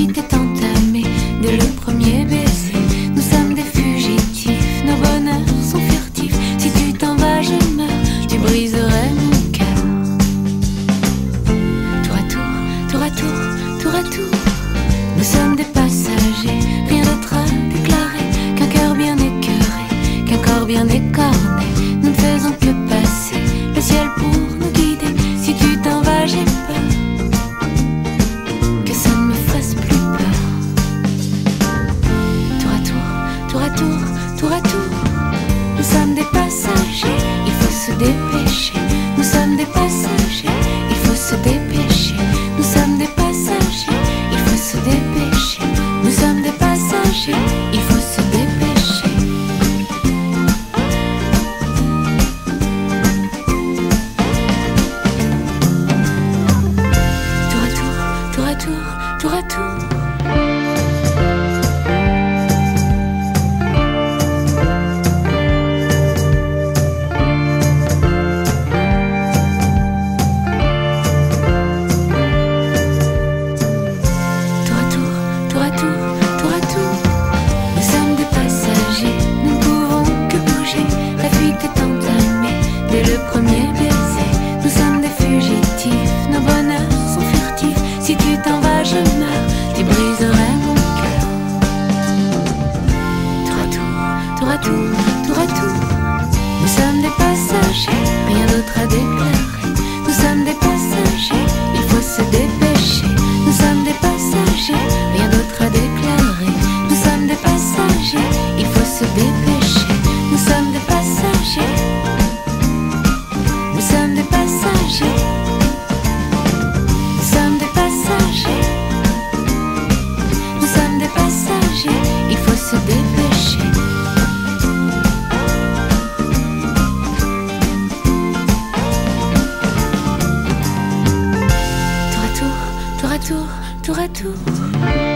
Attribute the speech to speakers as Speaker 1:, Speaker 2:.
Speaker 1: Quitte tant. tour, à tour. À tour, à tour. Nous sommes des passagers, rien d'autre à déclarer. Nous sommes des passagers, il faut se dépêcher. Nous sommes des passagers, rien d'autre à déclarer. Nous sommes des passagers, Tour tour à tour.